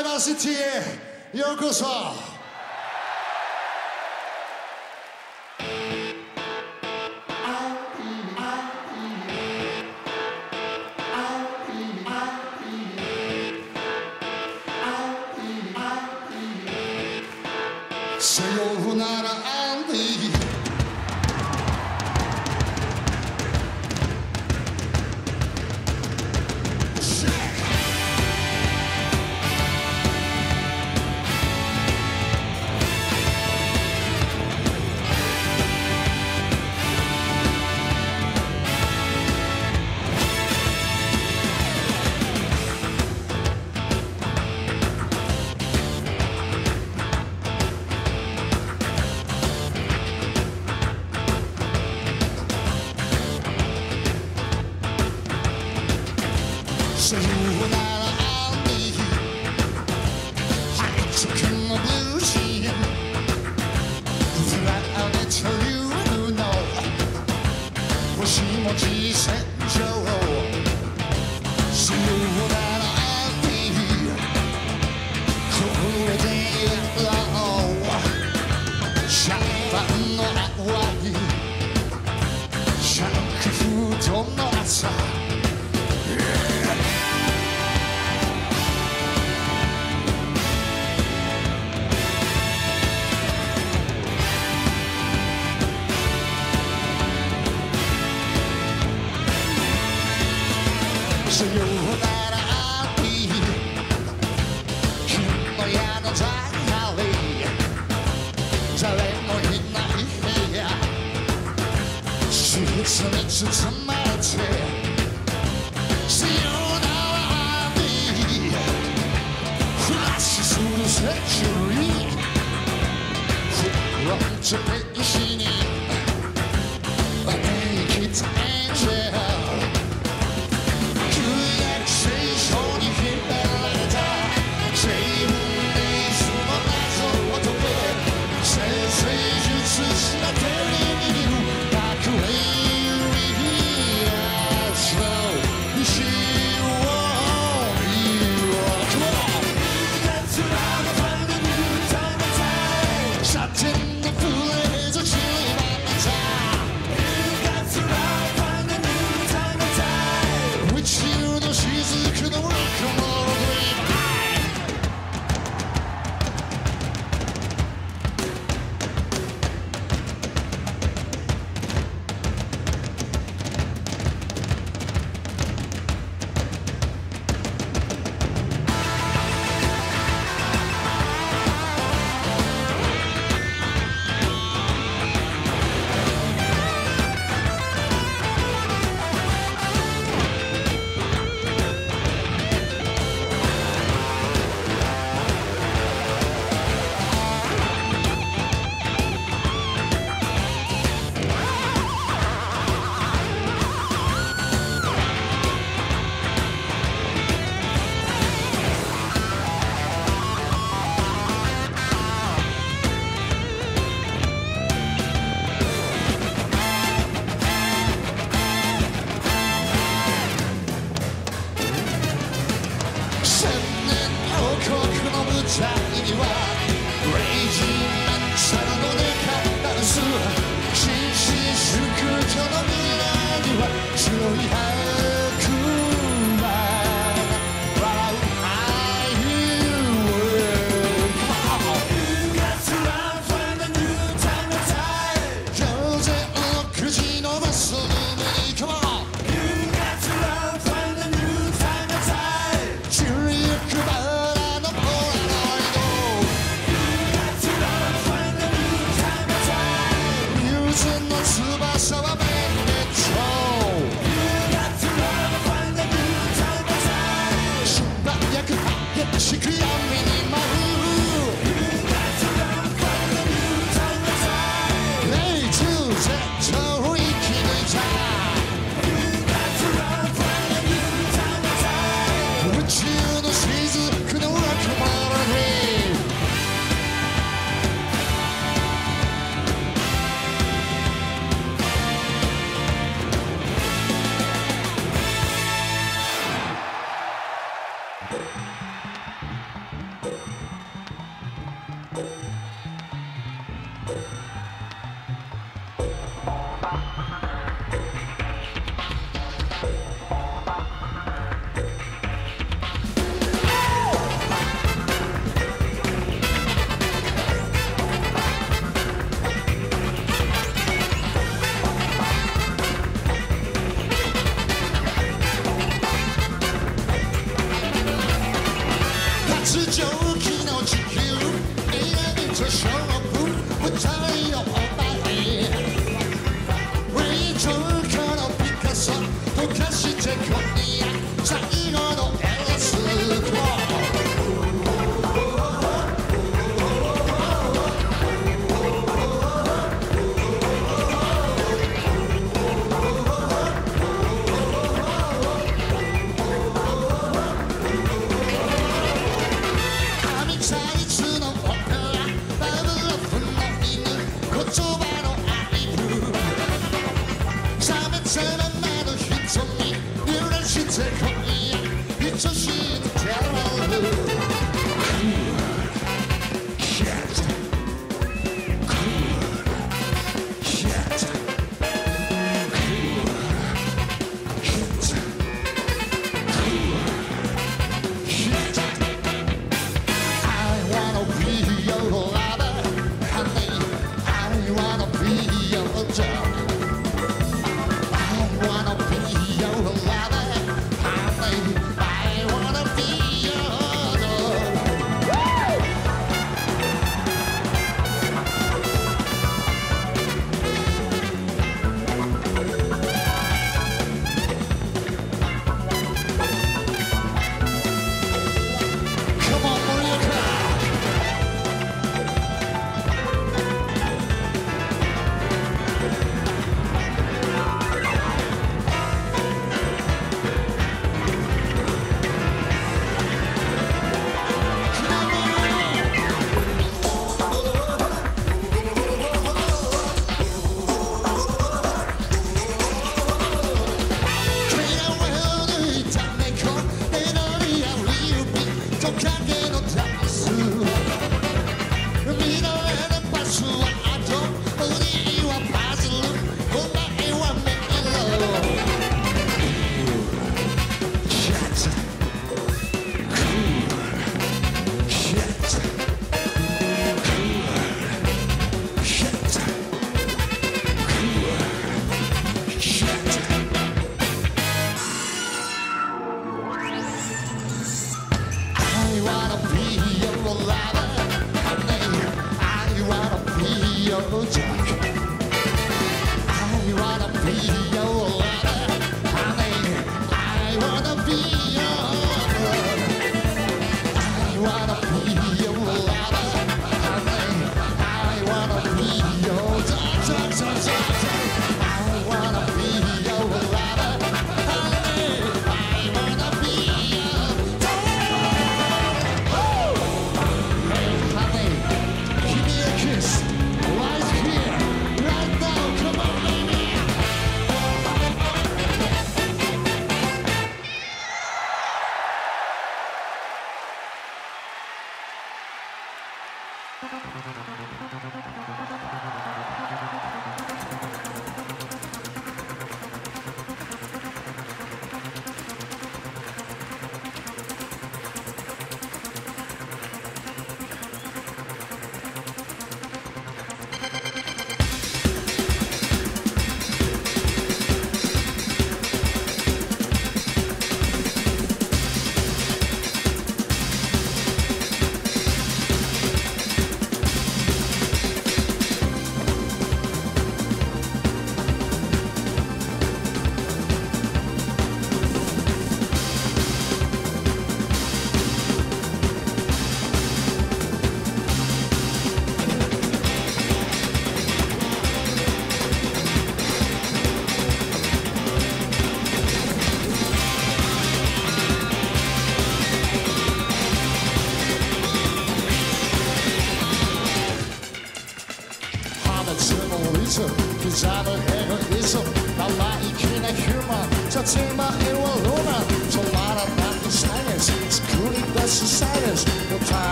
イバーシティへようこそ。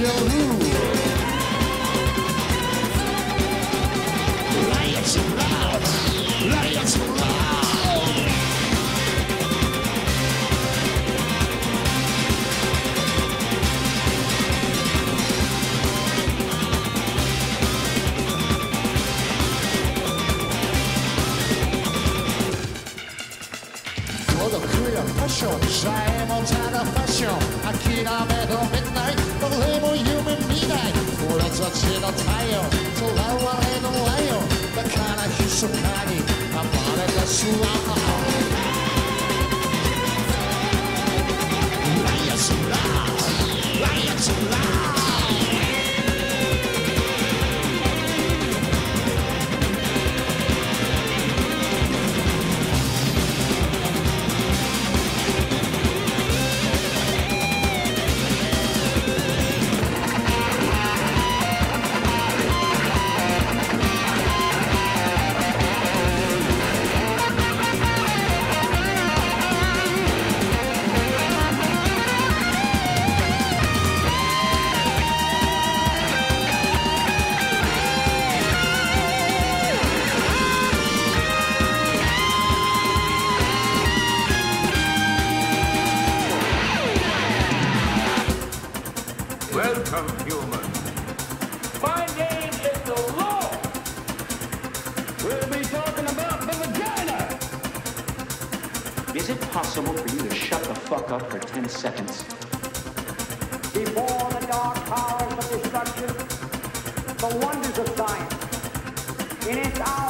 your. Is it possible for you to shut the fuck up for 10 seconds? Before the dark powers of destruction, the wonders of science, in its hour,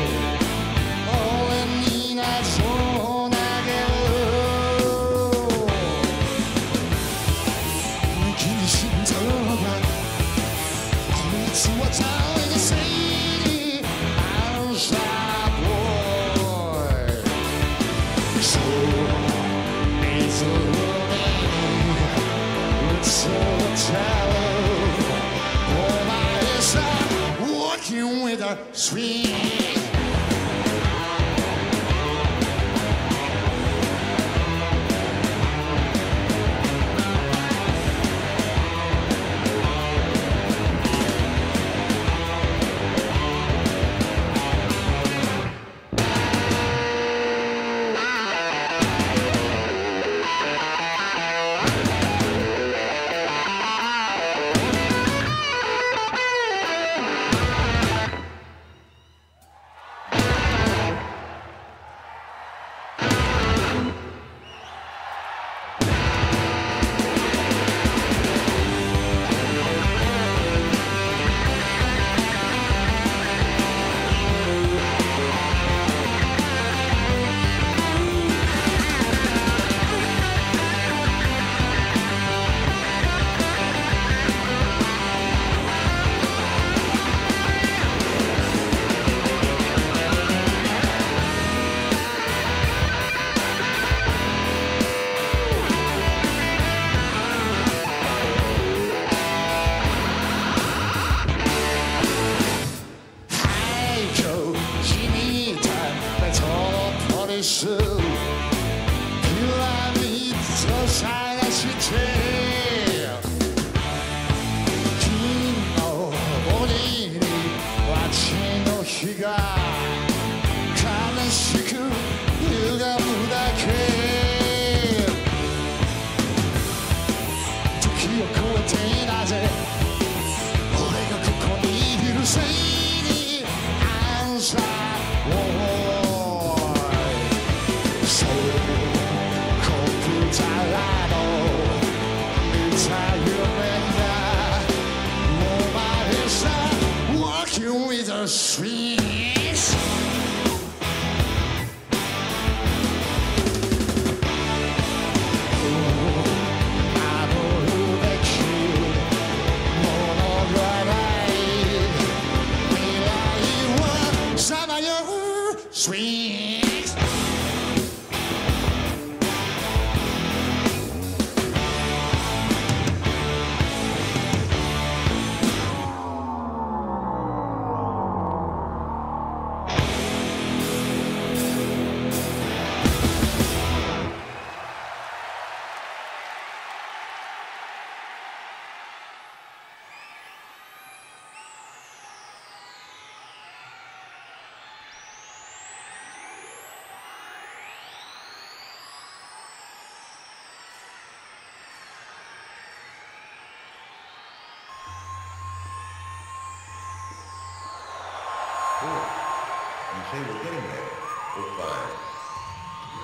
You say we're getting there. We're fine.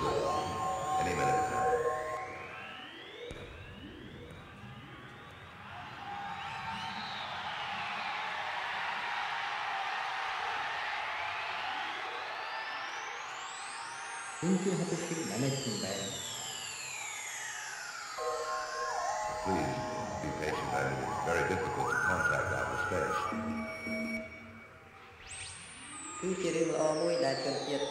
Good. Any minute now. 운전하듯이 남았습니다. Please be patient. I mean, it's very difficult to contact outer space. Cứ ជារឿងល្អមួយដែលជនជាតិ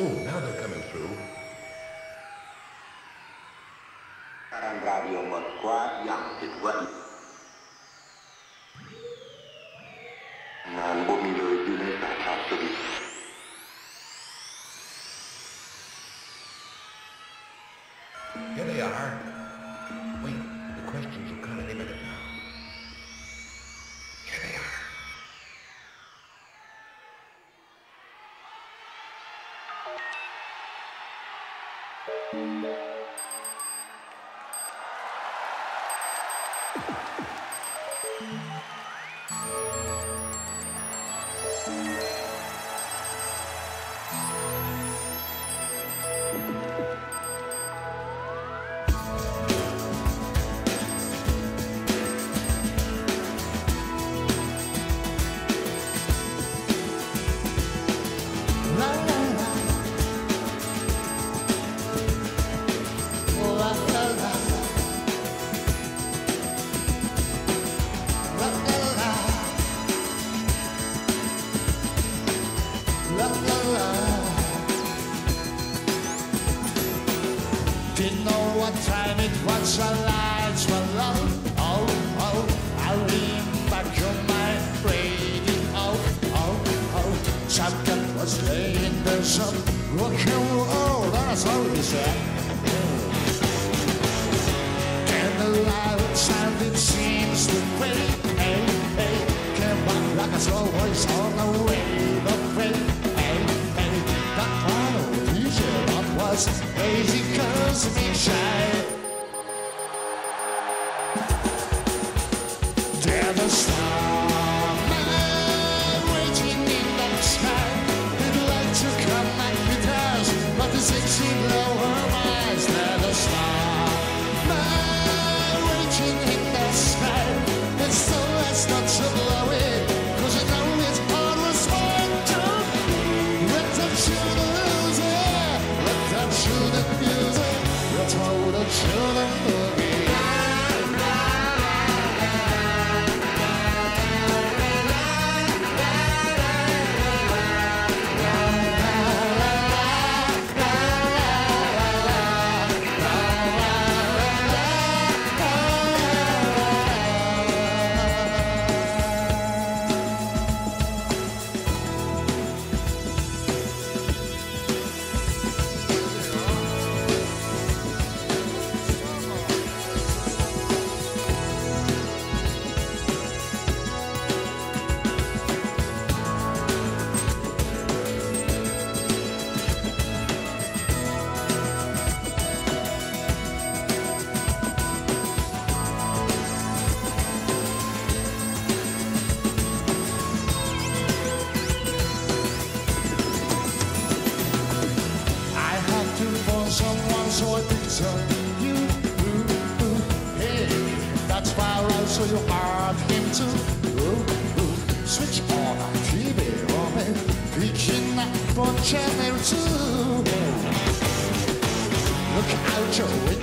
Oh, now they're coming through. Radio Moskva yang kedua. Ngàn bumi lời đưa lên cả thảo sự Here they are. Channel two. Look out your window,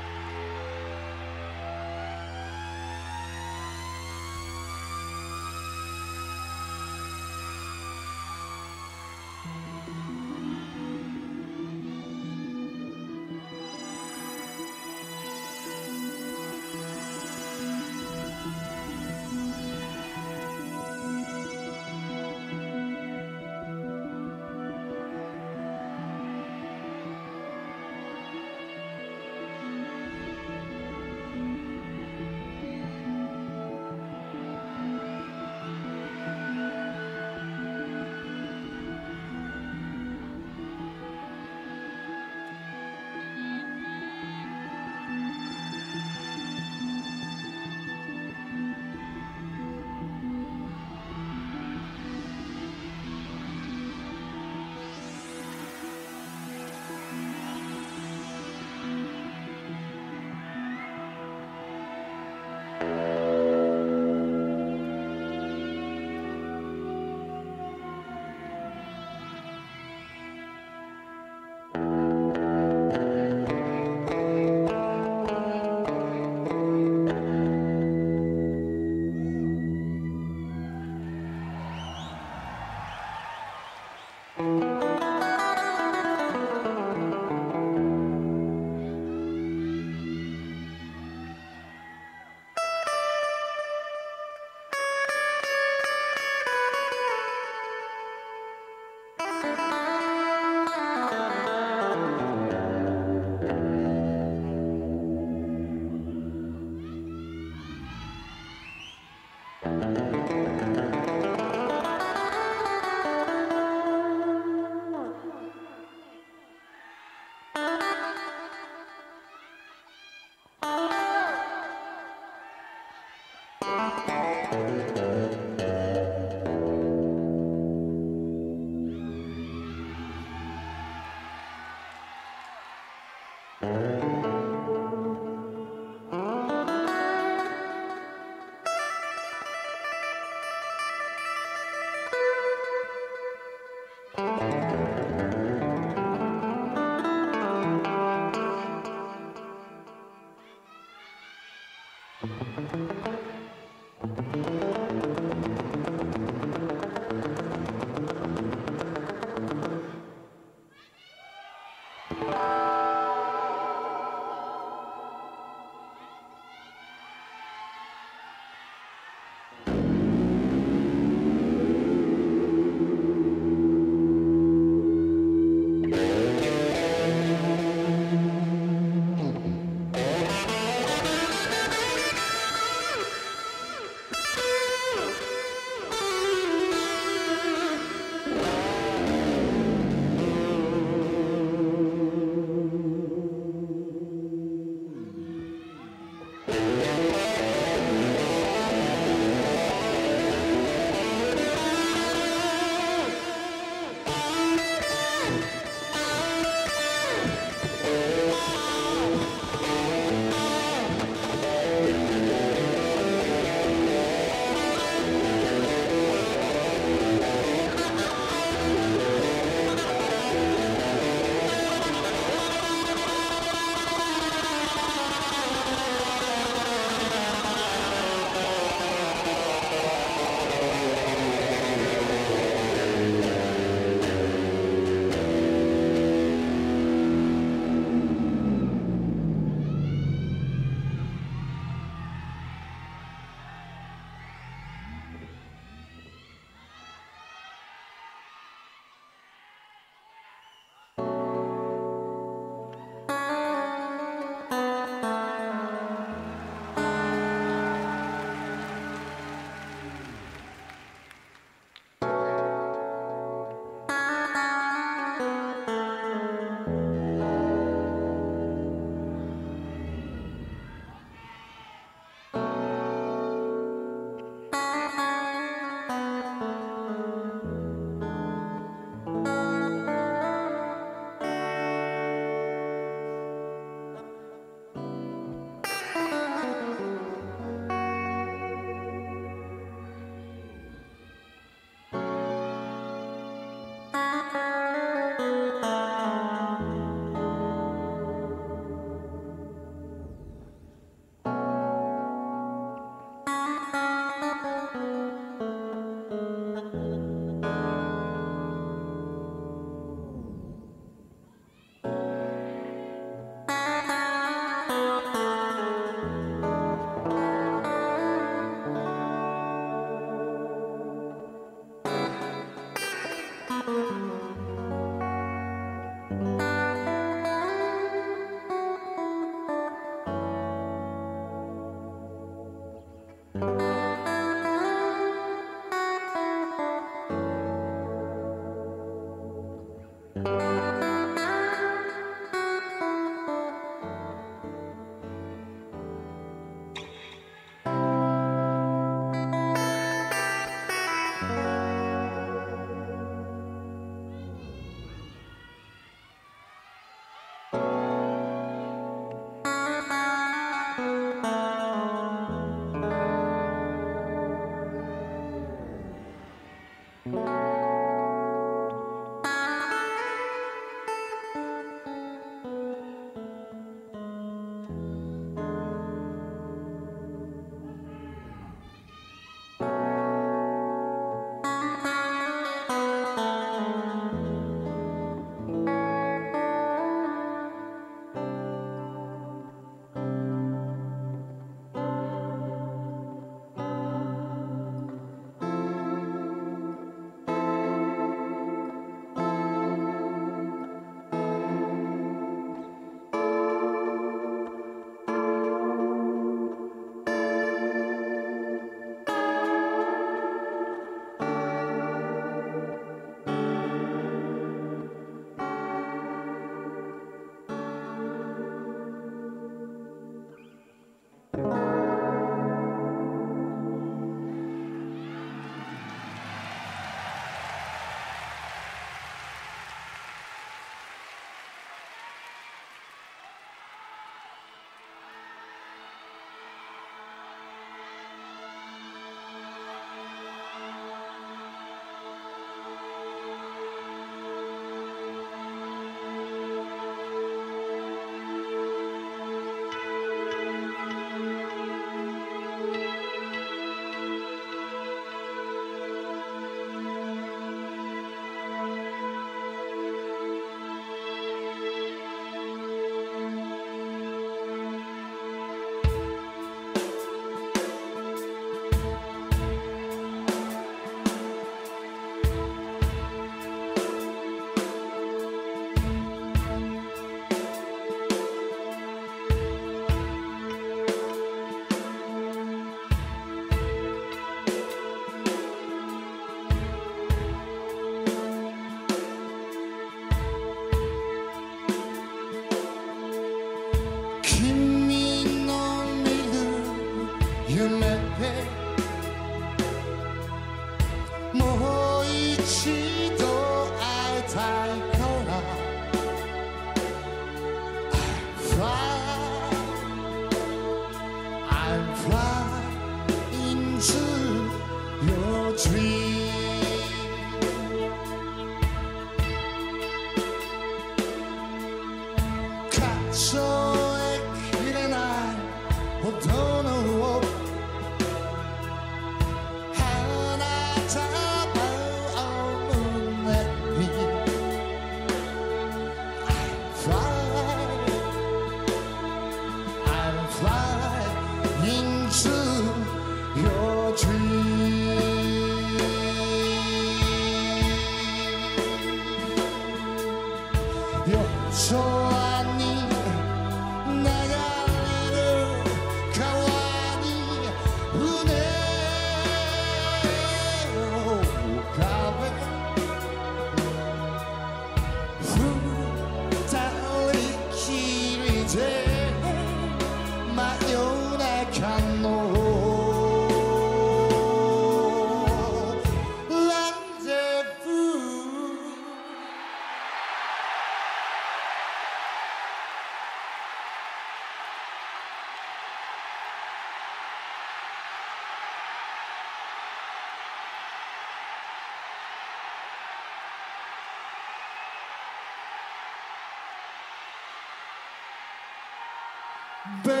Bam.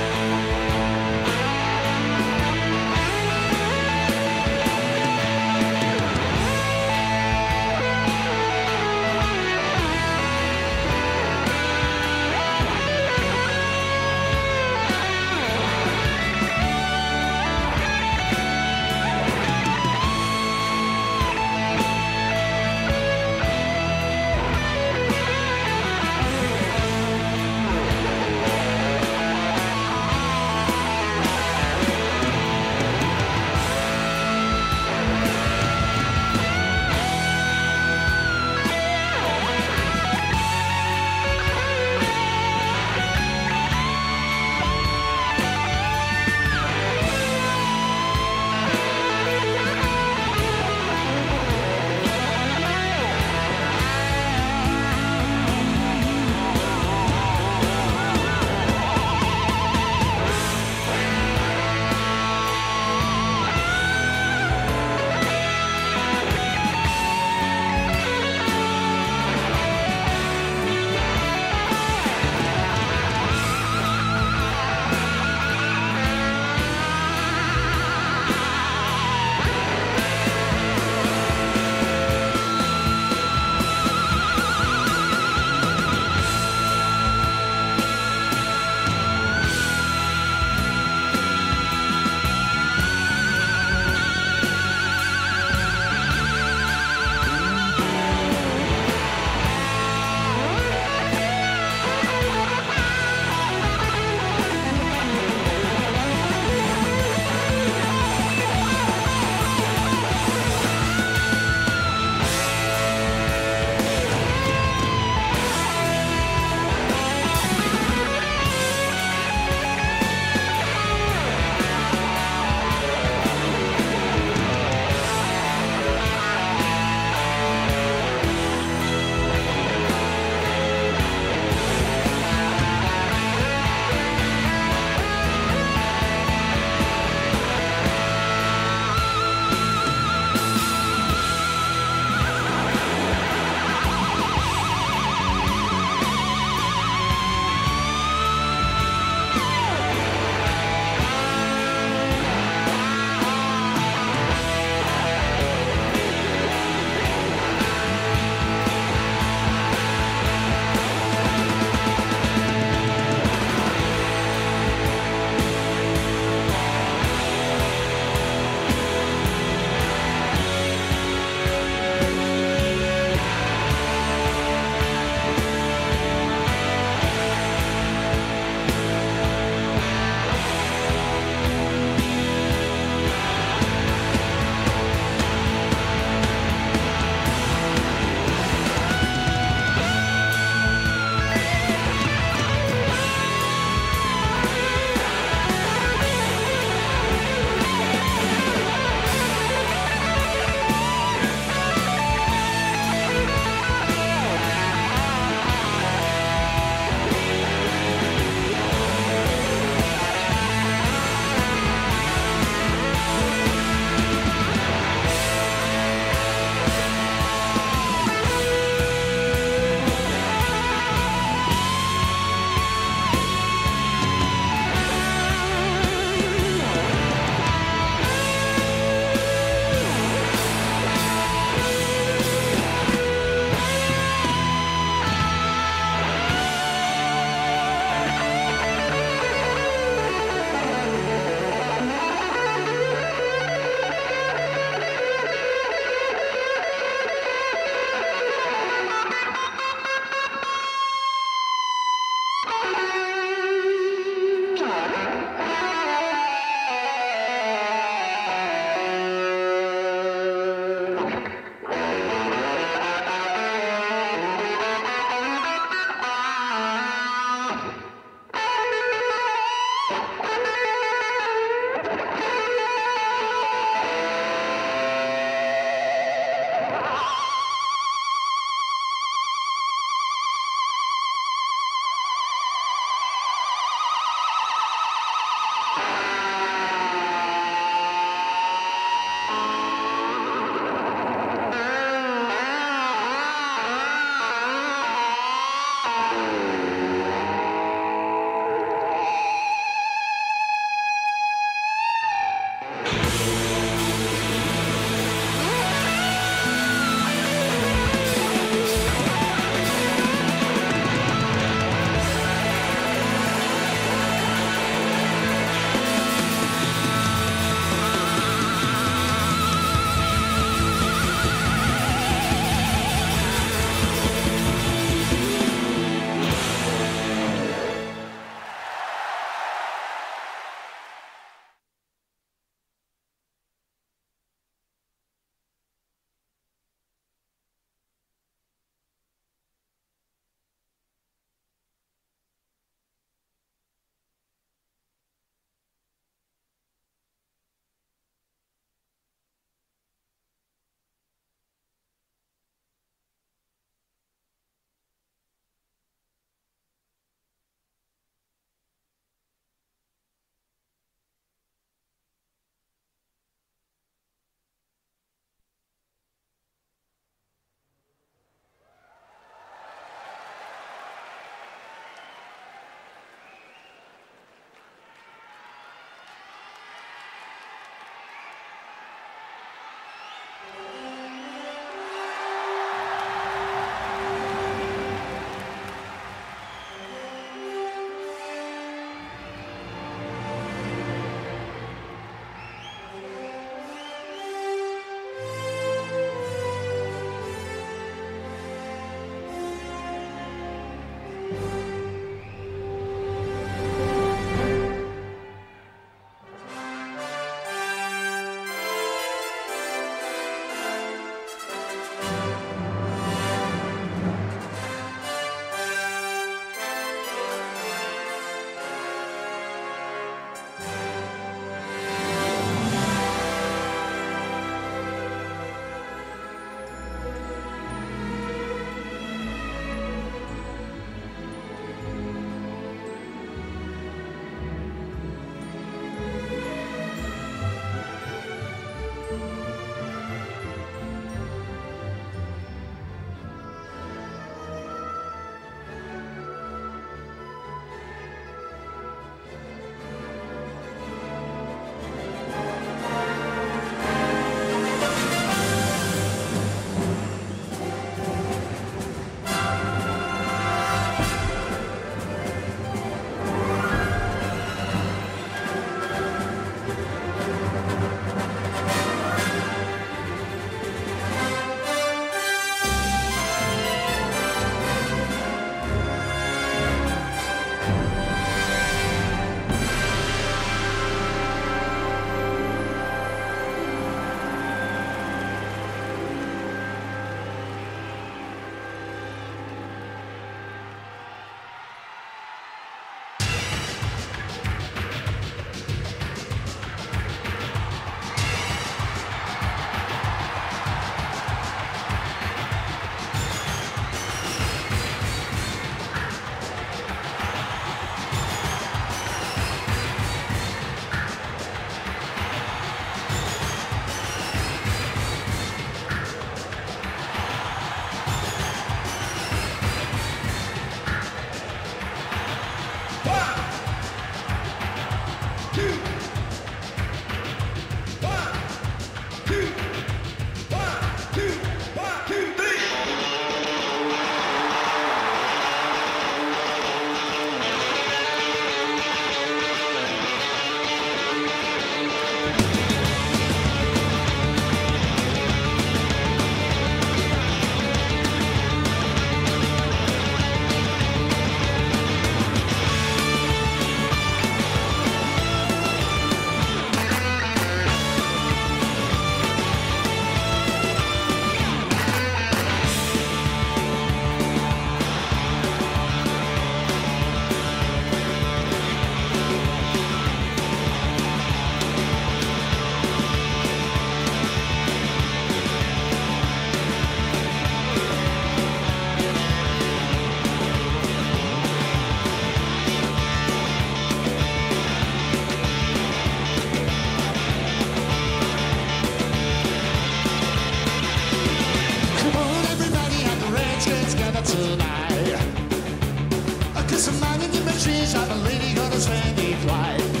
There's a man in the machine shop, a lady on a strange fly.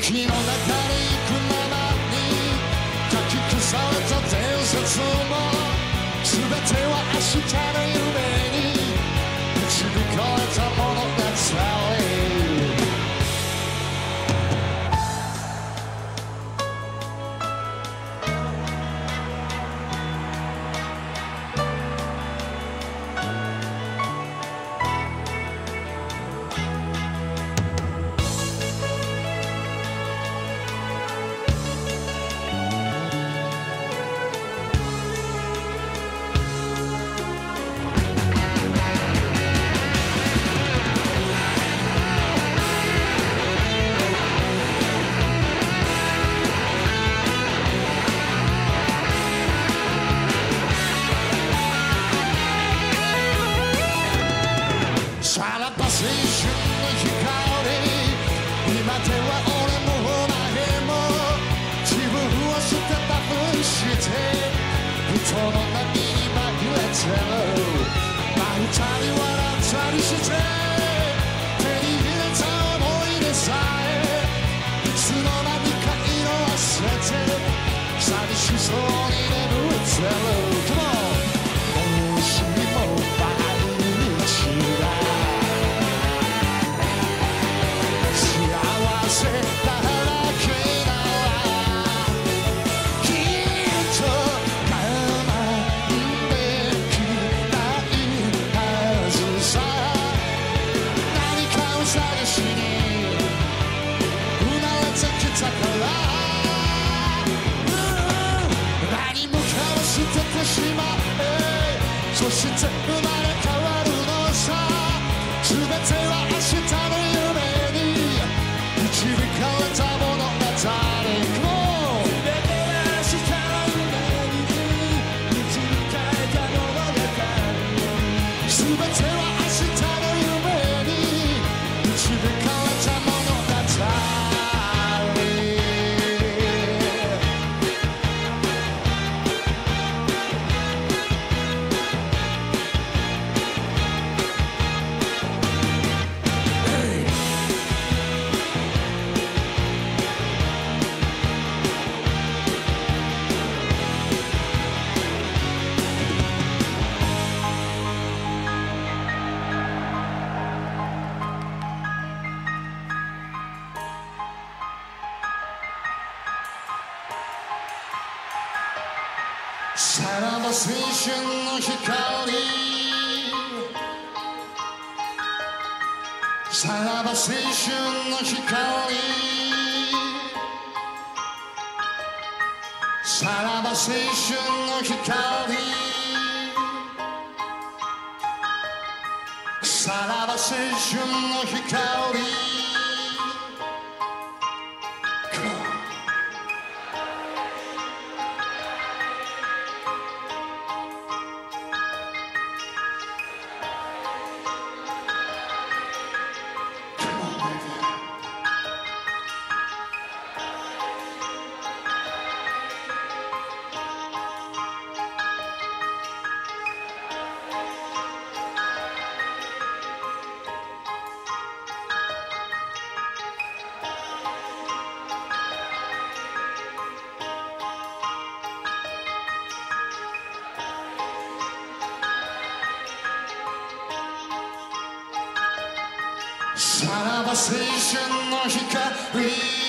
時の中に行くままに書き消された伝説も全ては明日の夢春の光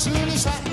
Soon as I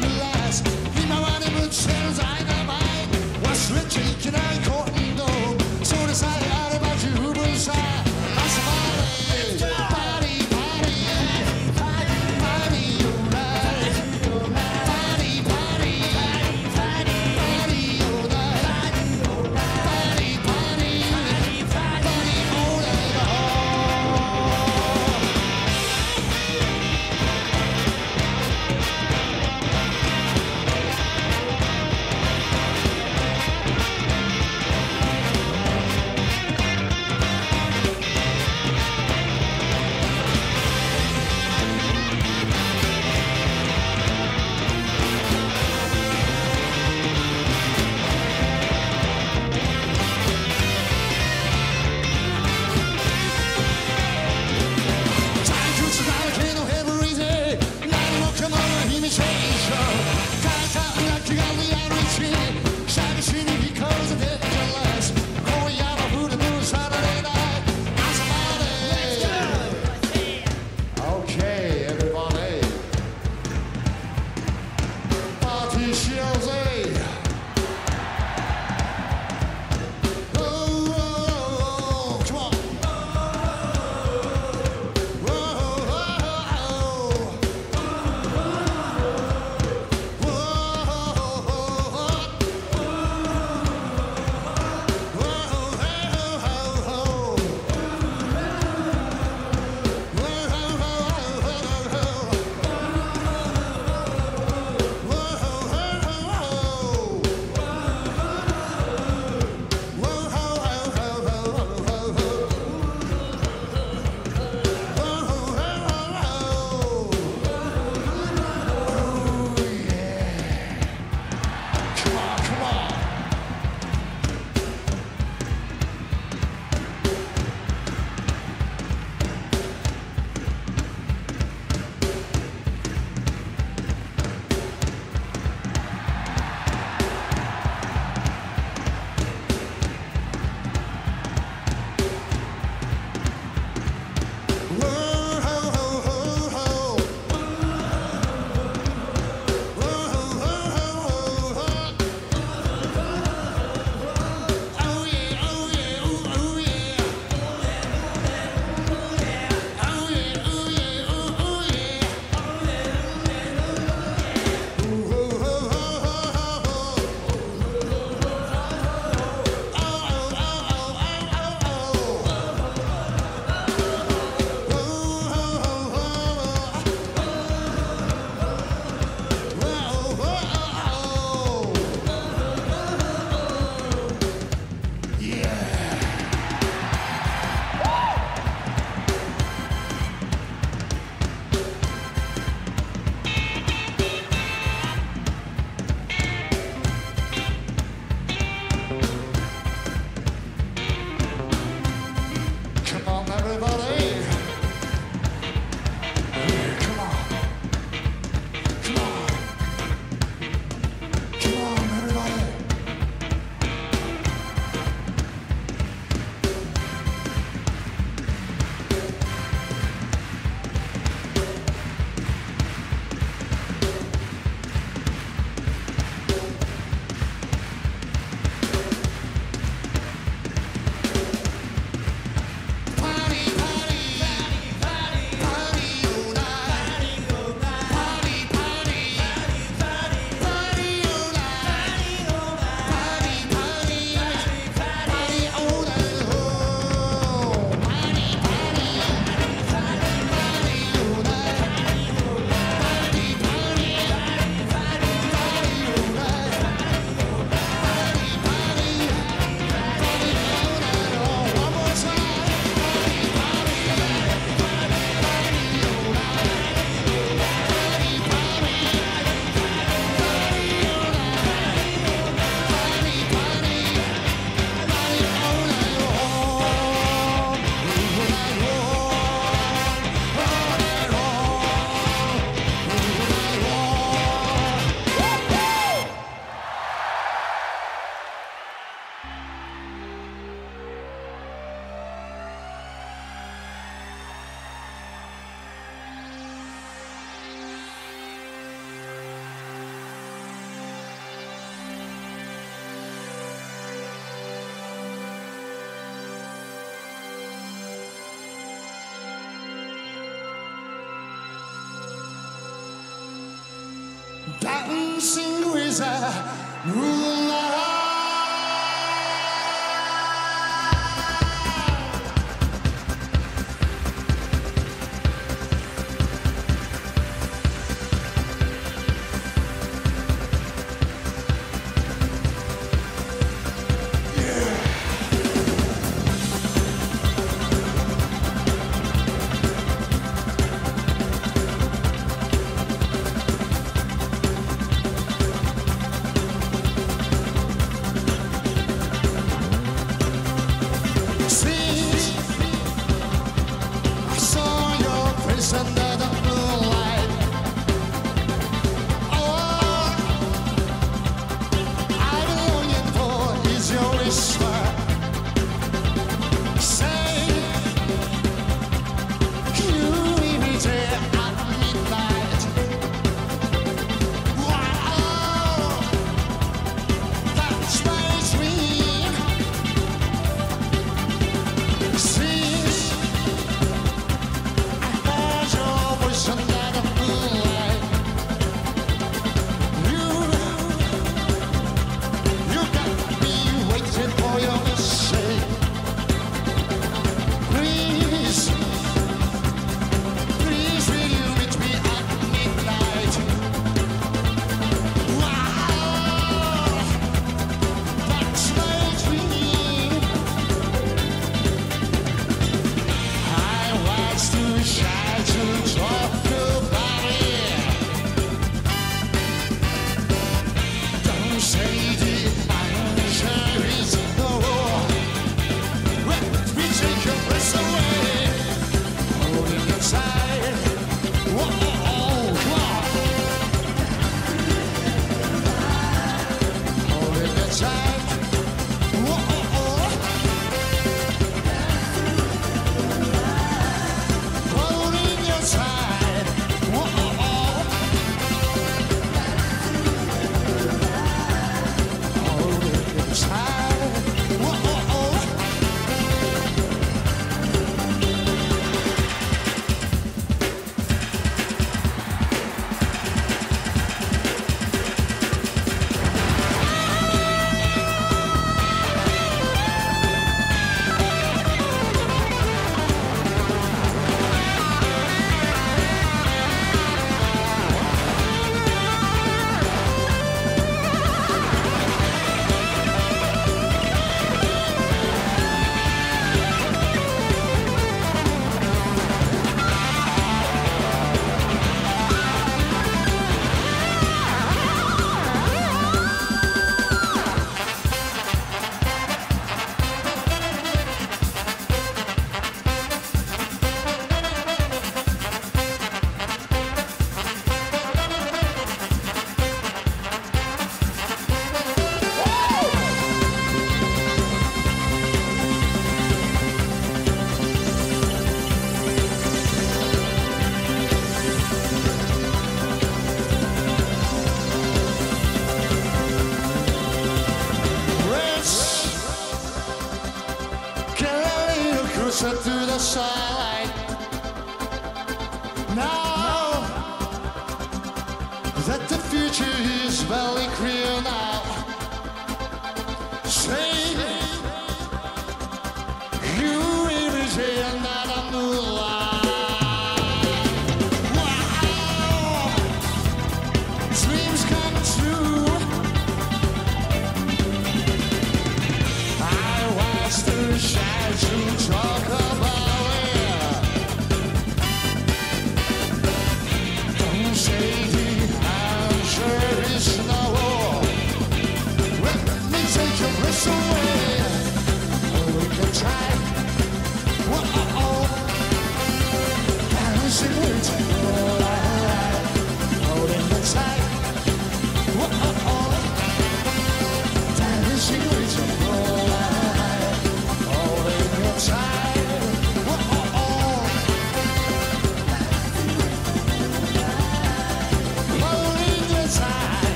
is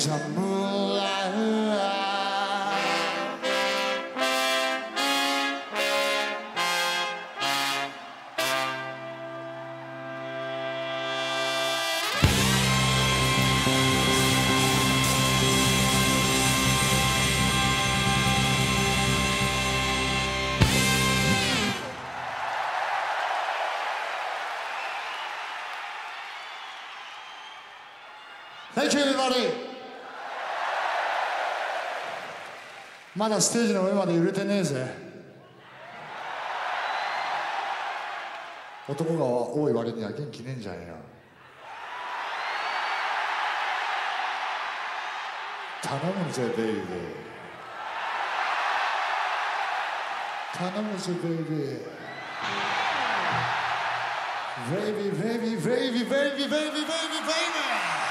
déjà mort. まだステージの上まで揺れてねえぜ。男が多い割には元気ねえんじゃねえよ。頼むぜベイビー。頼むぜベイビー。ベイビーベイビーベイビーベイビーベイビーベイビーベイビー。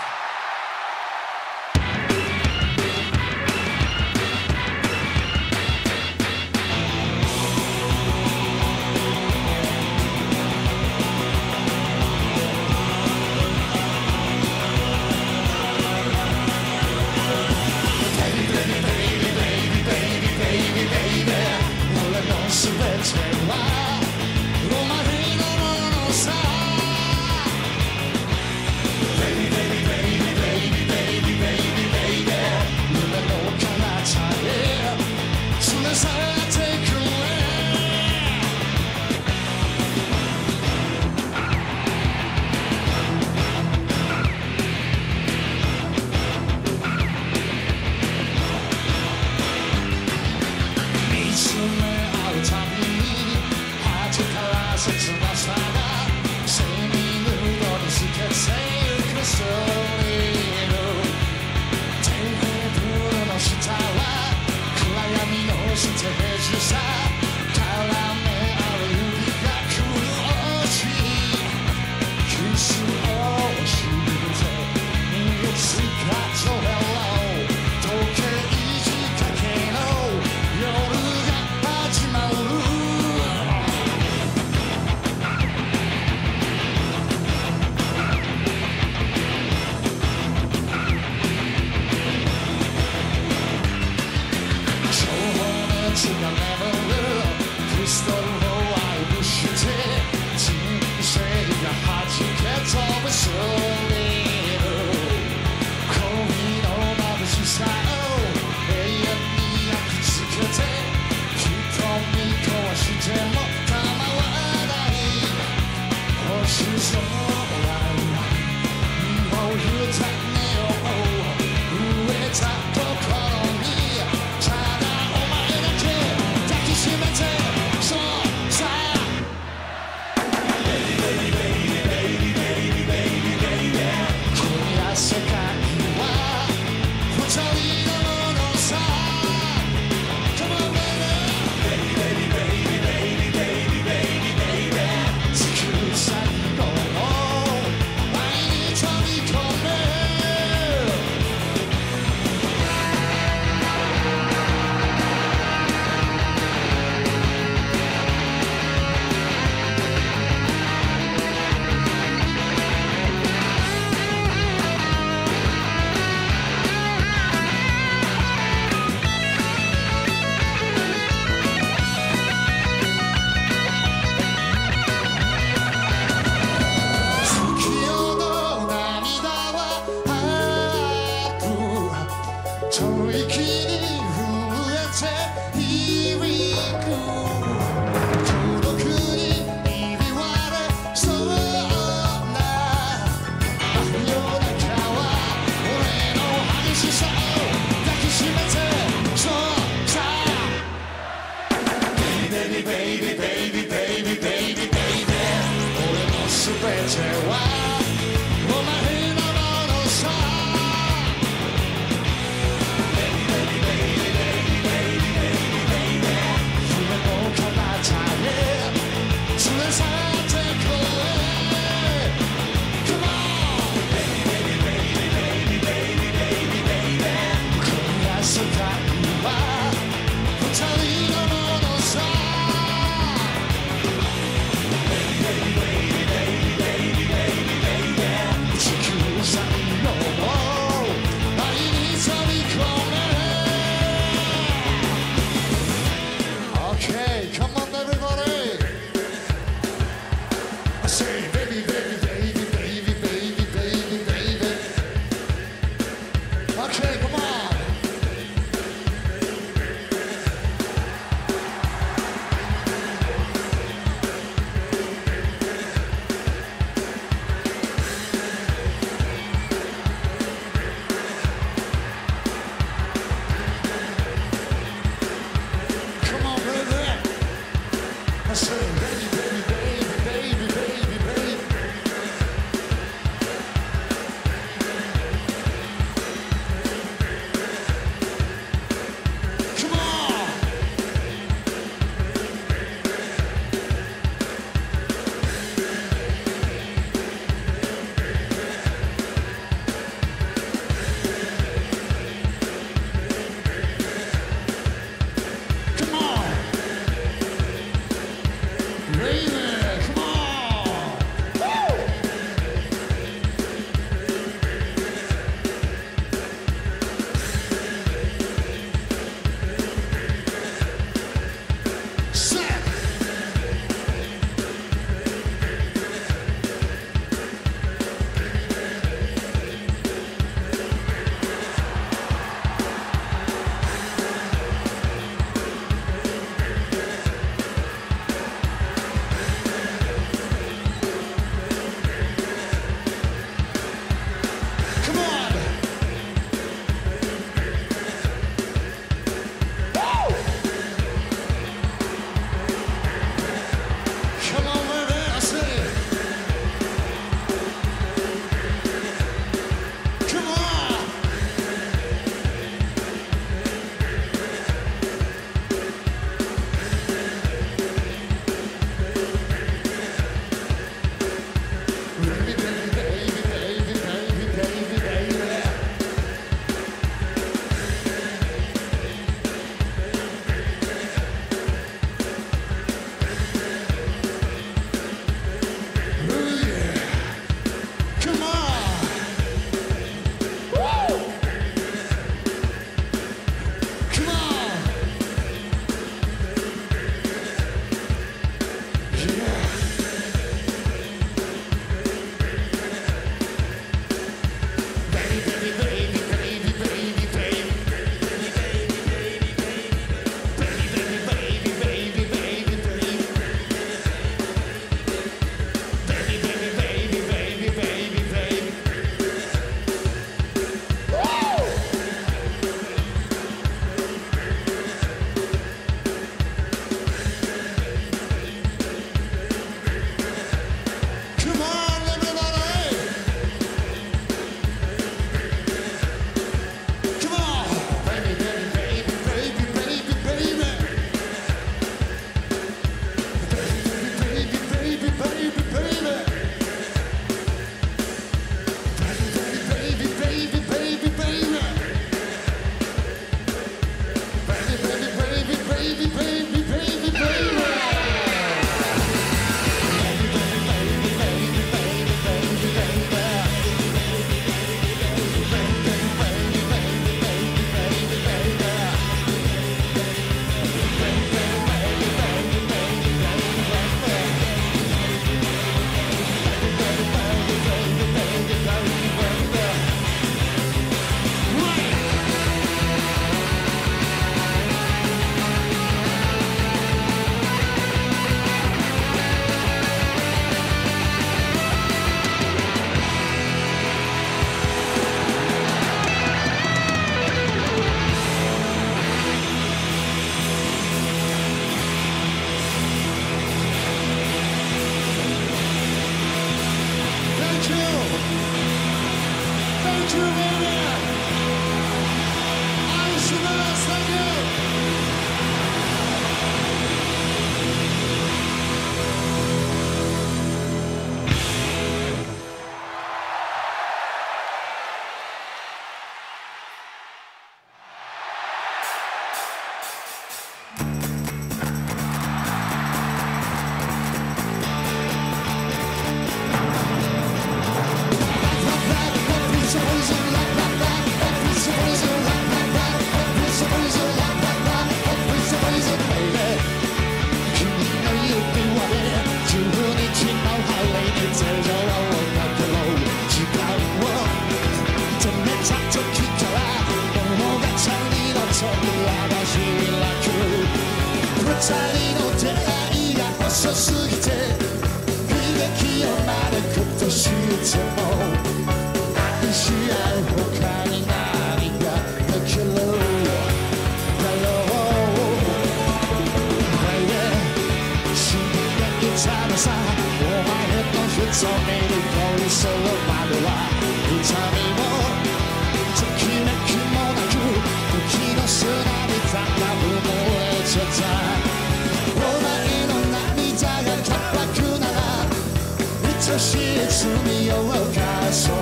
そして罪を犯そう。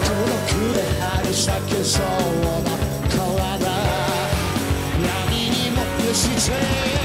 孤独で張り裂けそうな体闇にも消して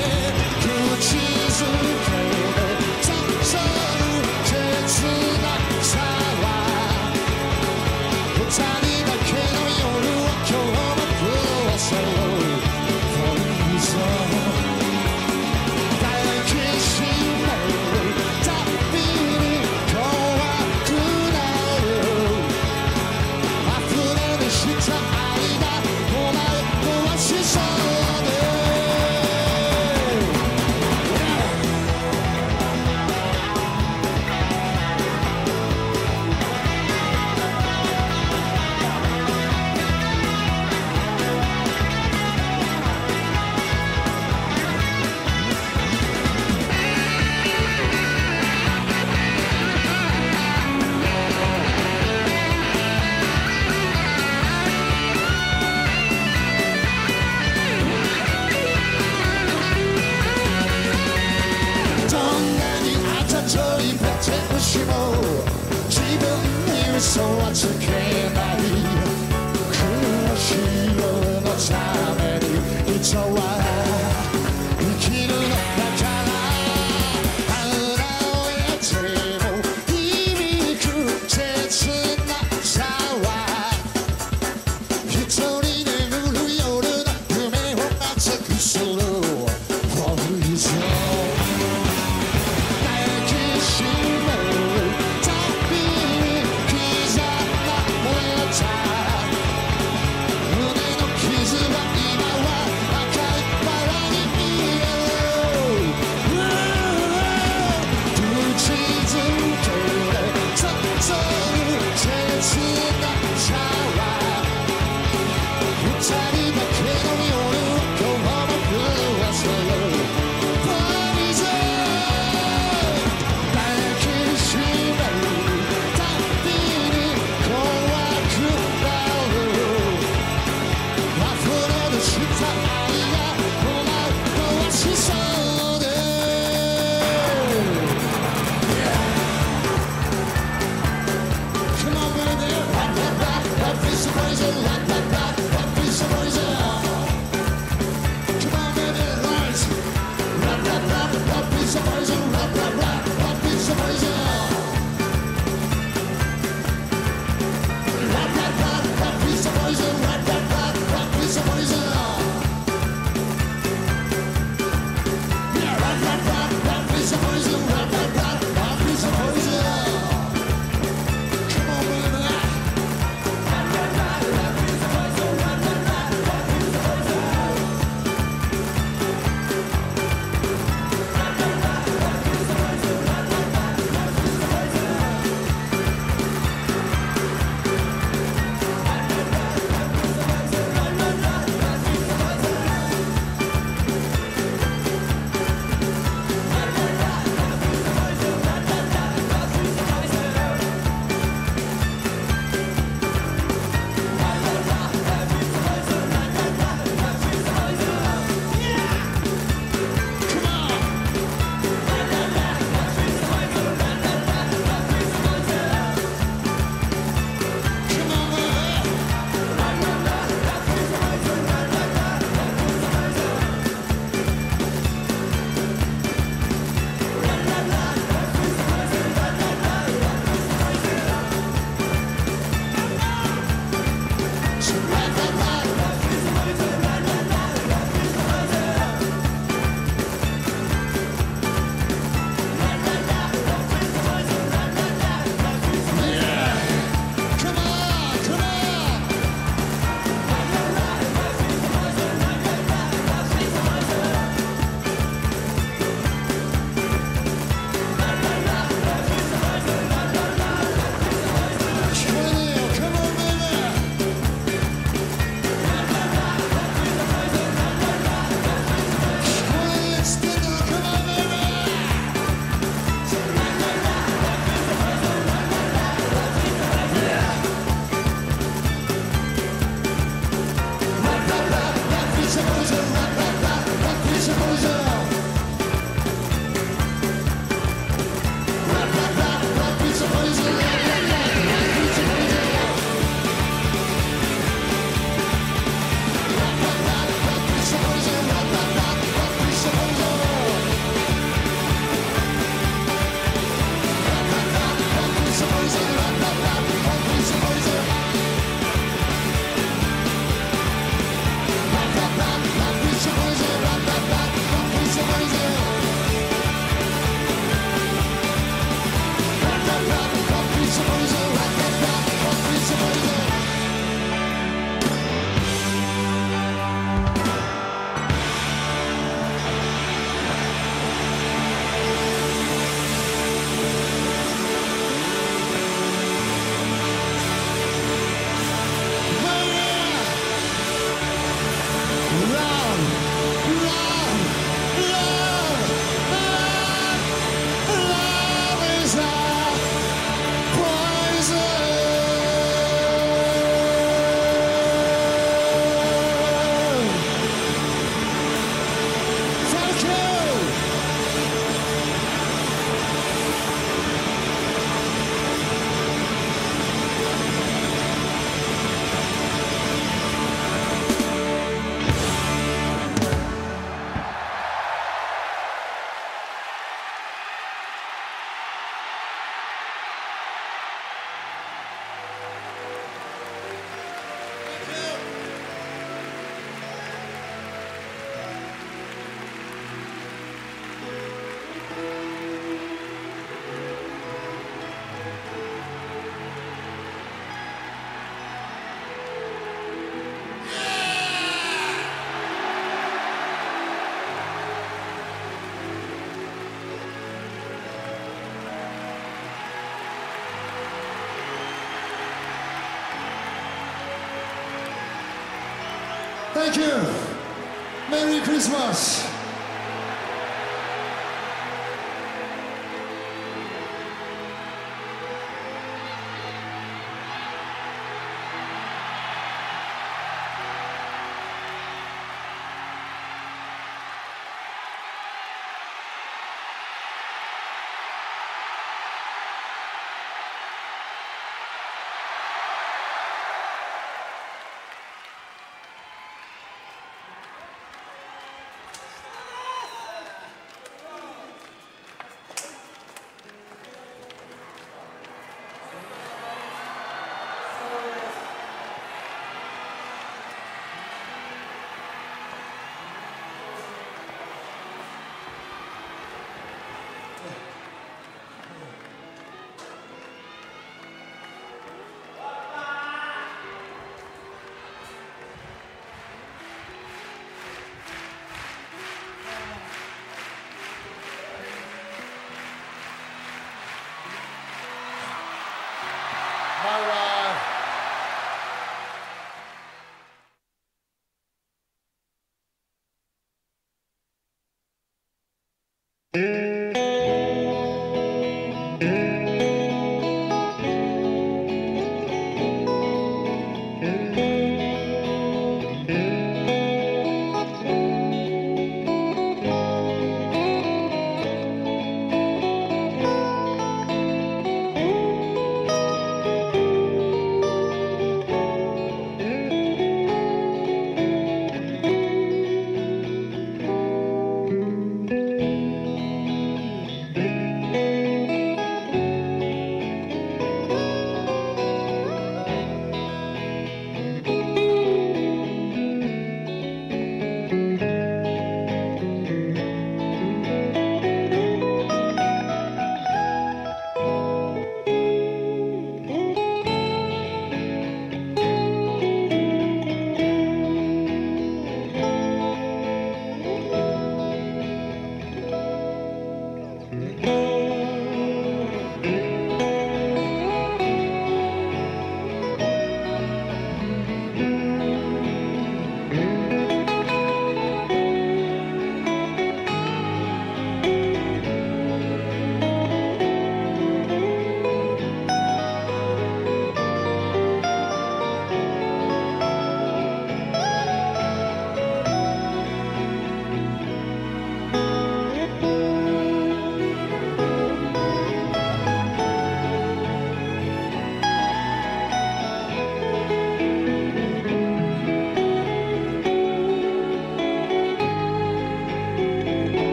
Thank you. Merry Christmas.